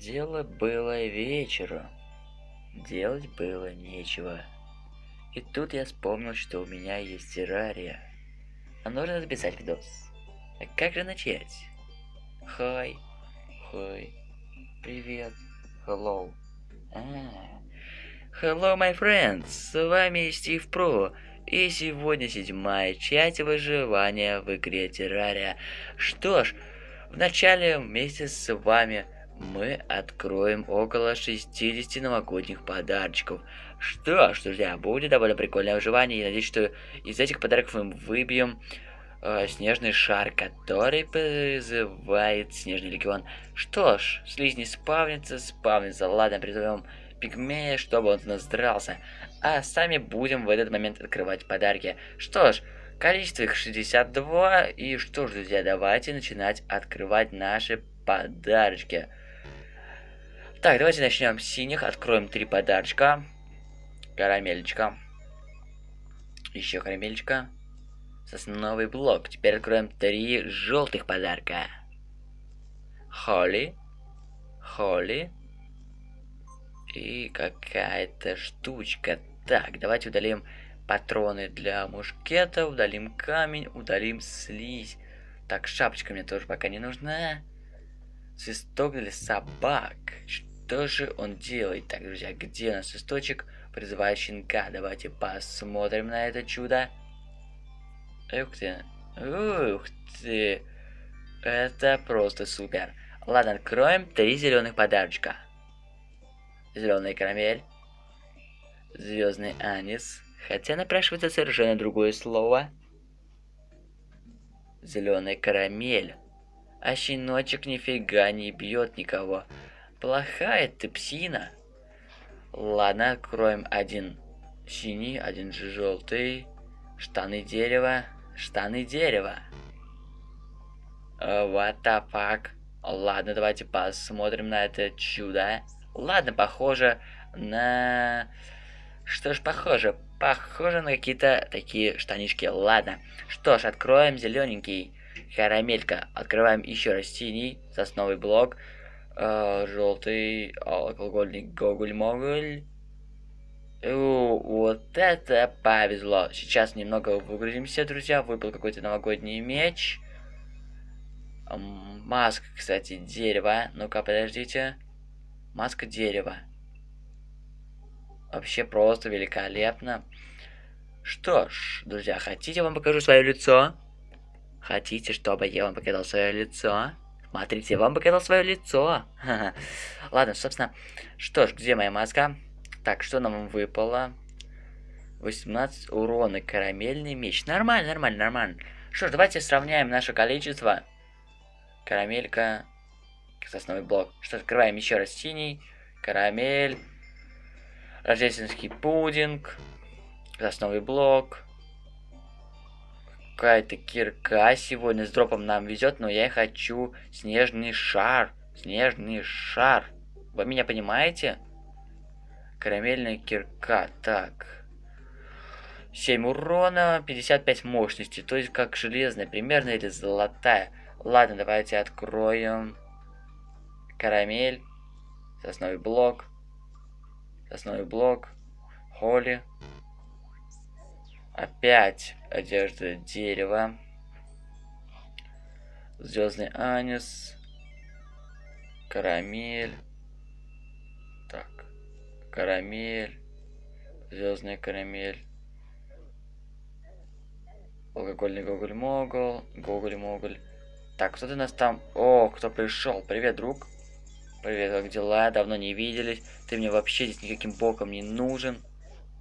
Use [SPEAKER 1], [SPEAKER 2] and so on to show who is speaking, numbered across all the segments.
[SPEAKER 1] Дело было вечером. Делать было нечего. И тут я вспомнил, что у меня есть террария. А нужно записать видос. А как же начать? Хай. Хай. Привет. Hello. А. Hello, my friends. С вами Стив Про. И сегодня седьмая часть выживания в игре Террария. Что ж, вначале вместе с вами мы откроем около 60 новогодних подарочков. Что ж, друзья, будет довольно прикольное выживание. И надеюсь, что из этих подарков мы выбьем э, снежный шар, который призывает Снежный Легион. Что ж, слизни спавнится, спавнится. Ладно, призовем пигмея, чтобы он нас дрался. А сами будем в этот момент открывать подарки. Что ж, количество их 62. И что ж, друзья, давайте начинать открывать наши подарочки. Так, давайте начнем с синих. Откроем три подарочка. Карамельчика. Еще карамельчика. Сосновый блок. Теперь откроем три желтых подарка. Холли. Холли. И какая-то штучка. Так, давайте удалим патроны для мушкета, удалим камень, удалим слизь. Так, шапочка мне тоже пока не нужна. Свисток для собак. Что же он делает? Так, друзья, где у нас свисточек? Призывает щенка. Давайте посмотрим на это чудо. Ух ты. Ух ты. Это просто супер. Ладно, откроем три зеленых подарочка. Зеленая карамель. Звездный анис. Хотя напрашивается совершенно другое слово. Зеленая карамель. А щеночек нифига не бьет никого. Плохая ты псина. Ладно, откроем один синий, один же желтый. Штаны дерева, штаны дерева. What the fuck? Ладно, давайте посмотрим на это чудо. Ладно, похоже на... Что ж, похоже. Похоже на какие-то такие штанишки. Ладно. Что ж, откроем зелененький. Карамелька. Открываем еще раз синий. Сосновый блок. Э, желтый. Алкогольный гоголь-моголь. Вот это повезло. Сейчас немного выгрузимся, друзья. Выпал какой-то новогодний меч. Маска, кстати, дерева. Ну-ка, подождите. Маска дерева. Вообще просто великолепно. Что ж, друзья, хотите, вам покажу свое лицо? Хотите, чтобы я вам показал свое лицо? Смотрите, вам показал свое лицо. Ладно, собственно, что ж, где моя маска? Так, что нам выпало? 18 урона, карамельный меч. Нормально, нормально, нормально. Что ж, давайте сравняем наше количество. Карамелька, сосновый блок. Что, открываем еще раз синий, карамель, рождественский пудинг, сосновый блок, какая-то кирка сегодня с дропом нам везет, но я хочу снежный шар, снежный шар. Вы меня понимаете? Карамельная кирка, так. 7 урона, 55 мощности, то есть как железная примерно или золотая. Ладно, давайте откроем карамель, сосновый блок, сосновый блок, холли. Опять одежда дерева. Звездный анис. Карамель. Так. Карамель. Звездная карамель. Алкогольный гоголь-могол. Гоголь-моголь. Так, кто ты нас там... О, кто пришел? Привет, друг. Привет, как дела? Давно не виделись. Ты мне вообще здесь никаким боком не нужен.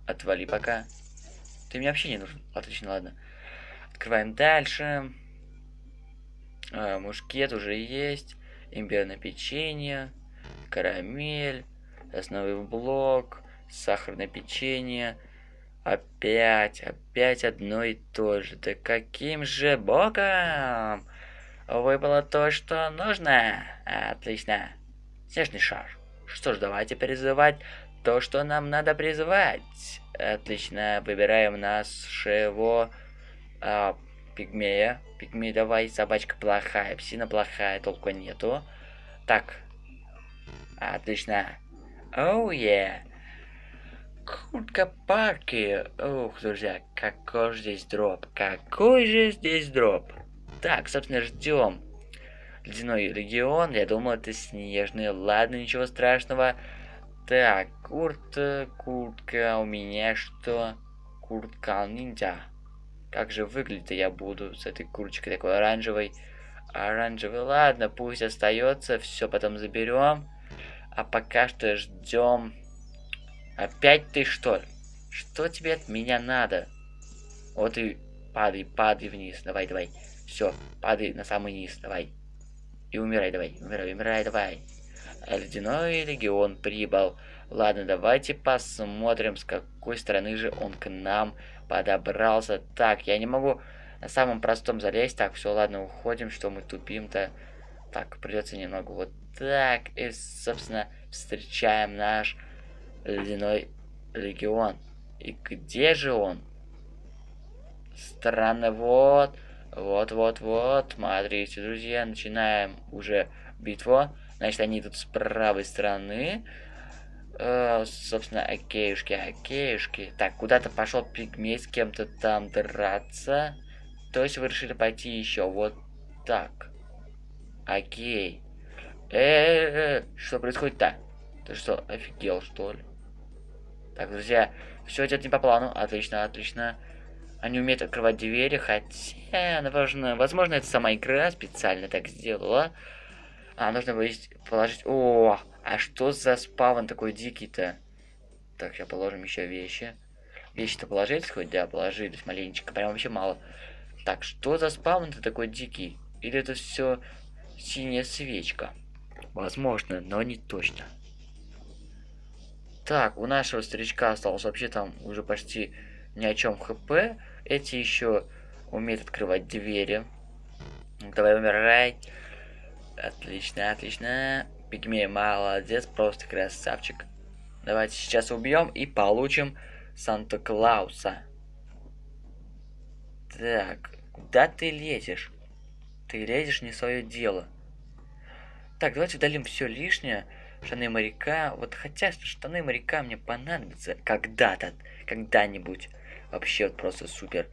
[SPEAKER 1] Отвали пока. Ты мне вообще не нужен. Отлично, ладно. Открываем дальше. А, мушкет уже есть. Имбирное печенье. Карамель. Основной блок. Сахарное печенье. Опять, опять одно и то же. Да каким же боком? Выпало то, что нужно. Отлично. Снежный шар. Что ж, давайте призывать то, что нам надо призывать. Отлично, выбираем нашего а, пигмея. Пигмей, давай, собачка плохая, псина плохая, толку нету. Так, Отлично. Оу, oh, yeah. Куртка парки. Ух, друзья, какой же здесь дроп. Какой же здесь дроп. Так, собственно, ждем. Ледяной регион. Я думал, это снежный. Ладно, ничего страшного. Так, куртка, куртка. У меня что? Куртка ниндзя. Как же выглядит я буду с этой курочкой такой оранжевой. Оранжевый, ладно, пусть остается, все потом заберем. А пока что ждем. Опять ты что? Что тебе от меня надо? Вот и падай, падай вниз. Давай, давай. Все, падай на самый низ, давай. И умирай, давай, умирай, умирай, давай. Ледяной легион прибыл. Ладно, давайте посмотрим, с какой стороны же он к нам подобрался. Так, я не могу на самом простом залезть. Так, все, ладно, уходим, что мы тупим-то. Так, придется немного вот так. И, собственно, встречаем наш ледяной легион. И где же он? Странно, вот. Вот, вот, вот. Смотрите, друзья, начинаем уже битву. Значит, они тут с правой стороны. Э, собственно, окейушки, окейушки. Так, куда-то пошел пигмей с кем-то там драться. То есть вы решили пойти еще вот так. Окей. Э, -э, -э, -э что происходит-то? Ты что, офигел, что ли? Так, друзья, все идет не по плану. Отлично, отлично. Они умеют открывать двери, хотя, возможно, возможно, это сама игра специально так сделала. А, нужно будет положить... О, а что за спавн такой дикий-то? Так, сейчас положим еще вещи. Вещи-то положились хоть? Да, положились маленечко. Прям вообще мало. Так, что за спавн-то такой дикий? Или это все синяя свечка? Возможно, но не точно. Так, у нашего старичка осталось вообще там уже почти ни о чем хп. Эти еще умеют открывать двери. Давай умирай. Отлично, отлично. Пигмей молодец, просто красавчик. Давайте сейчас убьем и получим Санта-Клауса. Так, куда ты лезешь? Ты лезешь не свое дело. Так, давайте удалим все лишнее. Штаны моряка. Вот хотя штаны моряка мне понадобятся когда-то, когда-нибудь. Вообще вот просто супер.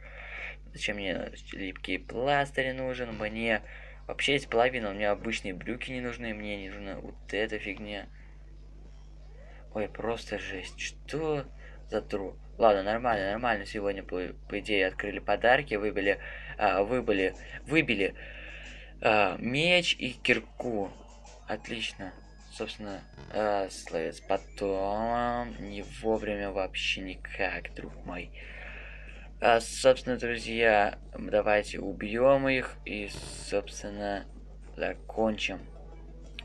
[SPEAKER 1] Зачем мне липкие пластыри нужен? Мне Вообще есть половина, у меня обычные брюки не нужны, мне не нужна вот эта фигня. Ой, просто жесть. Что за тру? Ладно, нормально, нормально. Сегодня, по, по идее, открыли подарки, выбили, а, выбили, выбили а, меч и кирку. Отлично. Собственно, а, словец. Потом не вовремя вообще никак, друг мой. А, собственно, друзья, давайте убьем их и, собственно, закончим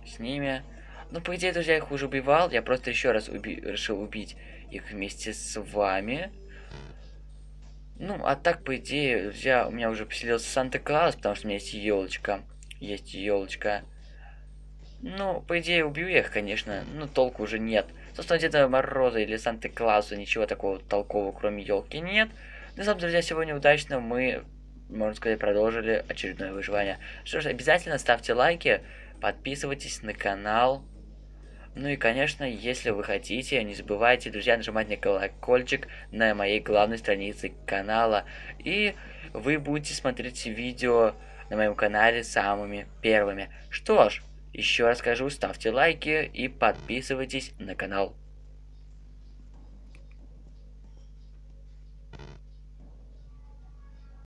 [SPEAKER 1] с ними. Ну, по идее, друзья, их уже убивал. Я просто еще раз уби решил убить их вместе с вами. Ну, а так, по идее, друзья, у меня уже поселился Санта-Клаус, потому что у меня есть елочка. Есть елочка. Ну, по идее, убью я их, конечно, но толку уже нет. Собственно, Деда Мороза или Санта-Клауса ничего такого толкового, кроме елки, нет. Ну, собственно, друзья, сегодня удачно мы, можно сказать, продолжили очередное выживание. Что ж, обязательно ставьте лайки, подписывайтесь на канал. Ну и, конечно, если вы хотите, не забывайте, друзья, нажимать на колокольчик на моей главной странице канала. И вы будете смотреть видео на моем канале самыми первыми. Что ж, еще раз скажу, ставьте лайки и подписывайтесь на канал.